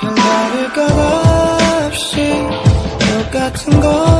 별다를 건 없이 똑같은 거.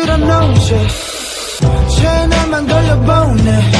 TV를 틀어놓지 채널만 돌려보네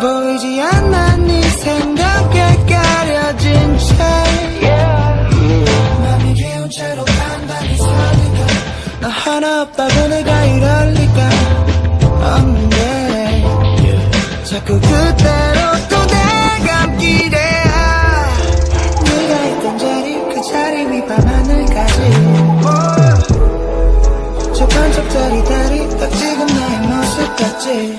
보이지 않아 네 생각에 가려진 채. 맘이 기운 채로 간단히 살니까. 너 하나 없다고 내가 이럴 리가 없는데. 자꾸 그대로 또 내가 기대야 네가 있던 자리 그 자리 위 밤 하늘까지. 저 반짝자리 다리 딱 지금 나의 모습 같지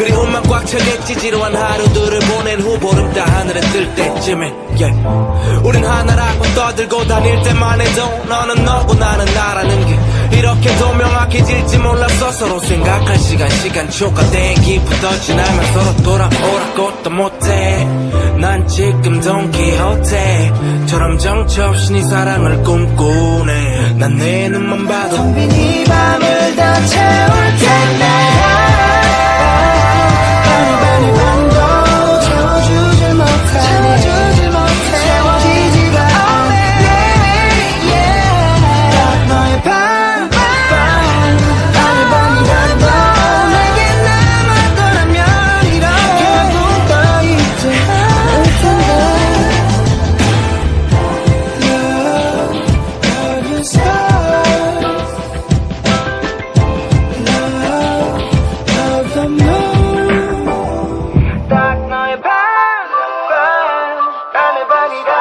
그리움만 꽉 차겠지. 지루한 하루들을 보낸 후 보름 따 하늘에 뜰 때쯤에 yeah. 우린 하나라고 떠들고 다닐 때만 해도 너는 너고 나는 나라는 게 이렇게도 명확해질지 몰랐어. 서로 생각할 시간 시간 초과된 기부터 지나면 서로 돌아오라고 또 못해. 난 지금 돈키호테처럼 정처 없이 네 사랑을 꿈꾸네. 난 내 눈만 봐도 텅빈 이 밤을 다 채워 realidad.